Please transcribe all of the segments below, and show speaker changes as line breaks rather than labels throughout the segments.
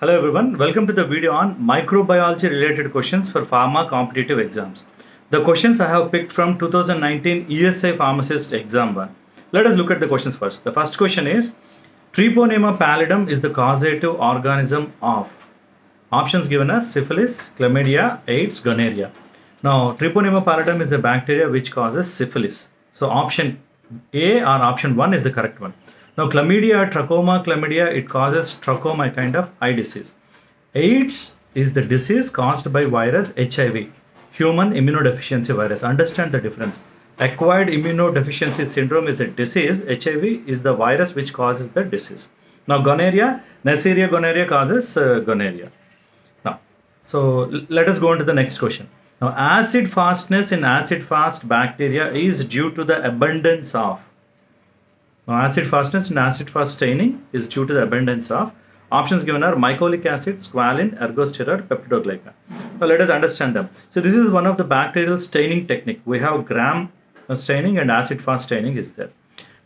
Hello everyone, welcome to the video on microbiology related questions for pharma competitive exams. The questions I have picked from 2019 ESI Pharmacist Exam 1. Let us look at the questions first. The first question is Treponema pallidum is the causative organism of options given are syphilis, chlamydia, AIDS, gonorrhea. Now, Treponema pallidum is a bacteria which causes syphilis. So, option A or option 1 is the correct one. Now, chlamydia, trachoma chlamydia, it causes trachoma kind of eye disease. AIDS is the disease caused by virus HIV, human immunodeficiency virus. Understand the difference. Acquired immunodeficiency syndrome is a disease. HIV is the virus which causes the disease. Now, gonorrhea, Neisseria gonorrhea causes uh, gonorrhea. Now, so let us go on to the next question. Now, acid fastness in acid fast bacteria is due to the abundance of now, acid fastness and acid fast staining is due to the abundance of options given are mycolic acid, squalene, ergosterol, peptidoglycan. Now, let us understand them. So, this is one of the bacterial staining technique. We have gram uh, staining and acid fast staining is there.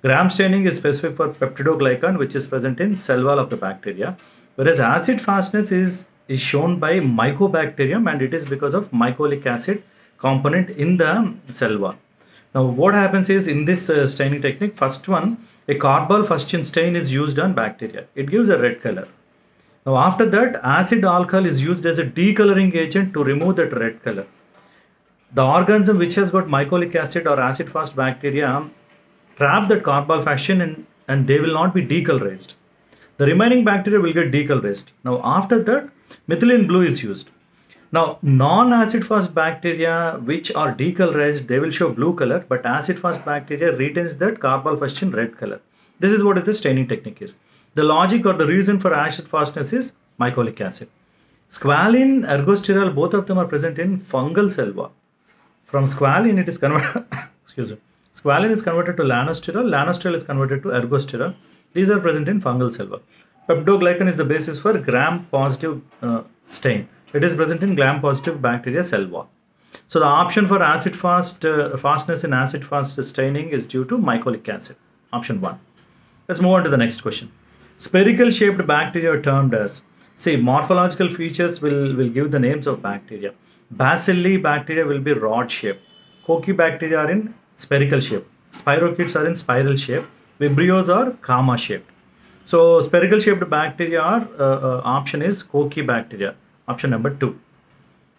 Gram staining is specific for peptidoglycan, which is present in cell wall of the bacteria, whereas acid fastness is is shown by mycobacterium and it is because of mycolic acid component in the cell wall. Now, what happens is in this uh, staining technique, first one, a carbol fuchsin stain is used on bacteria. It gives a red color. Now, after that, acid alcohol is used as a decoloring agent to remove that red color. The organism which has got mycolic acid or acid fast bacteria trap that carbol fuchsin and, and they will not be decolorized. The remaining bacteria will get decolorized. Now, after that, methylene blue is used. Now, non-acid fast bacteria which are decolorized, they will show blue color, but acid fast bacteria retains that carbol fuchsin red color. This is what the staining technique is. The logic or the reason for acid fastness is mycolic acid. Squalene, ergosterol, both of them are present in fungal cell wall. From squalene, it is converted. excuse me. Squalene is converted to lanosterol. Lanosterol is converted to ergosterol. These are present in fungal cell wall. Peptidoglycan is the basis for gram-positive uh, stain. It is present in gram-positive bacteria cell wall. So the option for acid fast uh, fastness in acid fast staining is due to mycolic acid. Option one. Let's move on to the next question. Spherical shaped bacteria are termed as see morphological features will will give the names of bacteria. Bacilli bacteria will be rod shaped. cocci bacteria are in spherical shape. Spirochetes are in spiral shape. Vibrios are comma shaped. So spherical shaped bacteria are uh, uh, option is cocci bacteria. Option number two.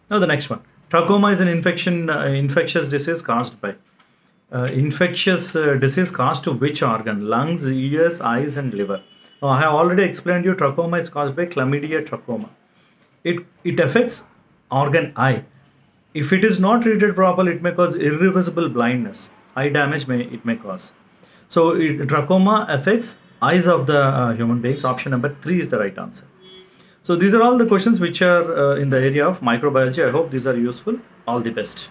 Now the next one. Trachoma is an infection, uh, infectious disease caused by uh, infectious uh, disease caused to which organ? Lungs, ears, eyes, and liver. Now, I have already explained you. Trachoma is caused by chlamydia trachoma. It it affects organ eye. If it is not treated properly, it may cause irreversible blindness. Eye damage may it may cause. So it, trachoma affects eyes of the uh, human beings. Option number three is the right answer. So these are all the questions which are uh, in the area of microbiology. I hope these are useful. All the best.